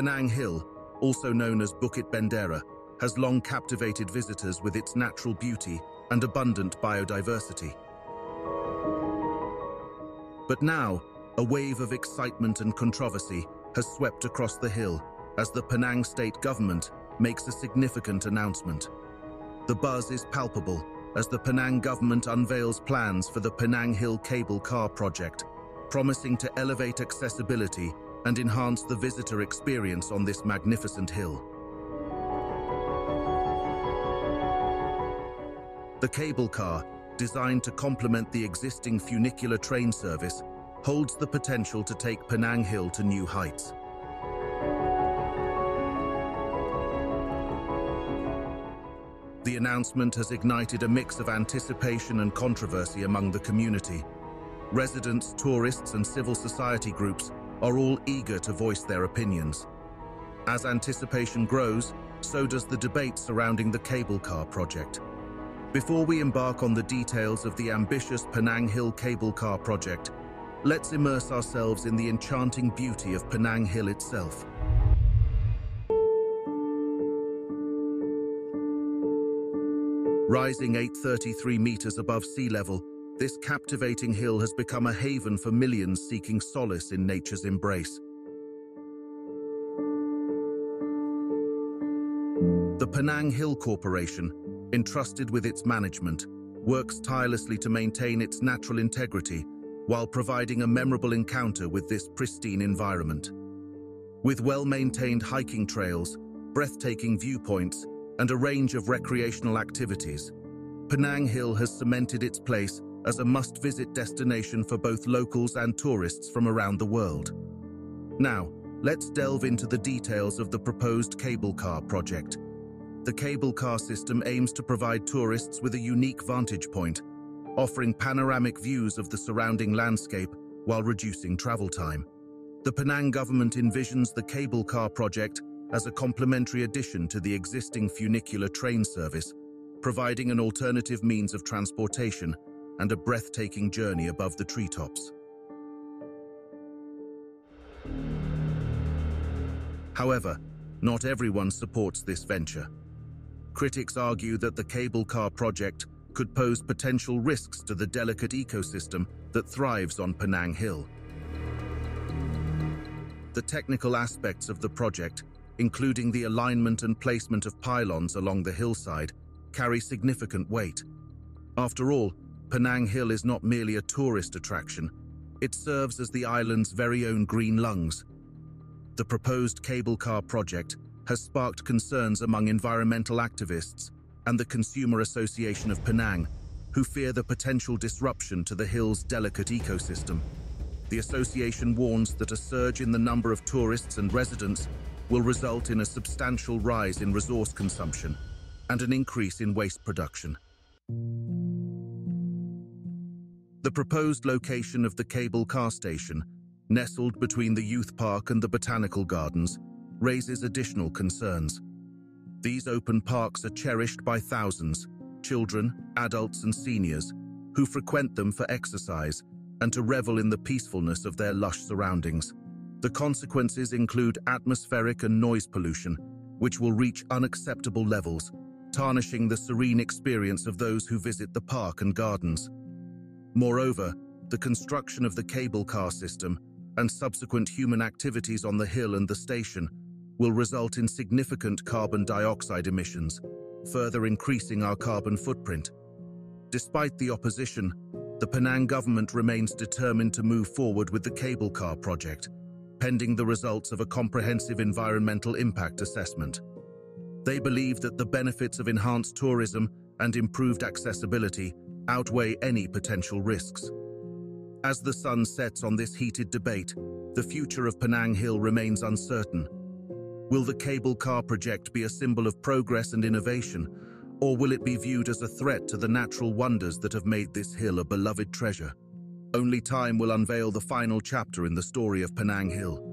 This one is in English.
Penang Hill, also known as Bukit Bendera, has long captivated visitors with its natural beauty and abundant biodiversity. But now, a wave of excitement and controversy has swept across the hill as the Penang state government makes a significant announcement. The buzz is palpable as the Penang government unveils plans for the Penang Hill Cable Car project, promising to elevate accessibility and enhance the visitor experience on this magnificent hill. The cable car, designed to complement the existing funicular train service, holds the potential to take Penang Hill to new heights. The announcement has ignited a mix of anticipation and controversy among the community. Residents, tourists and civil society groups are all eager to voice their opinions. As anticipation grows, so does the debate surrounding the cable car project. Before we embark on the details of the ambitious Penang Hill cable car project, let's immerse ourselves in the enchanting beauty of Penang Hill itself. Rising 833 meters above sea level, this captivating hill has become a haven for millions seeking solace in nature's embrace. The Penang Hill Corporation, entrusted with its management, works tirelessly to maintain its natural integrity while providing a memorable encounter with this pristine environment. With well-maintained hiking trails, breathtaking viewpoints, and a range of recreational activities, Penang Hill has cemented its place as a must-visit destination for both locals and tourists from around the world. Now, let's delve into the details of the proposed cable car project. The cable car system aims to provide tourists with a unique vantage point, offering panoramic views of the surrounding landscape while reducing travel time. The Penang government envisions the cable car project as a complementary addition to the existing funicular train service, providing an alternative means of transportation and a breathtaking journey above the treetops. However, not everyone supports this venture. Critics argue that the cable car project could pose potential risks to the delicate ecosystem that thrives on Penang Hill. The technical aspects of the project including the alignment and placement of pylons along the hillside, carry significant weight. After all, Penang Hill is not merely a tourist attraction, it serves as the island's very own green lungs. The proposed cable car project has sparked concerns among environmental activists and the Consumer Association of Penang, who fear the potential disruption to the hill's delicate ecosystem. The association warns that a surge in the number of tourists and residents will result in a substantial rise in resource consumption and an increase in waste production. The proposed location of the cable car station, nestled between the youth park and the botanical gardens, raises additional concerns. These open parks are cherished by thousands, children, adults and seniors, who frequent them for exercise and to revel in the peacefulness of their lush surroundings. The consequences include atmospheric and noise pollution, which will reach unacceptable levels, tarnishing the serene experience of those who visit the park and gardens. Moreover, the construction of the cable car system and subsequent human activities on the hill and the station will result in significant carbon dioxide emissions, further increasing our carbon footprint. Despite the opposition, the Penang government remains determined to move forward with the cable car project, pending the results of a comprehensive environmental impact assessment. They believe that the benefits of enhanced tourism and improved accessibility outweigh any potential risks. As the sun sets on this heated debate, the future of Penang Hill remains uncertain. Will the cable car project be a symbol of progress and innovation, or will it be viewed as a threat to the natural wonders that have made this hill a beloved treasure? Only time will unveil the final chapter in the story of Penang Hill.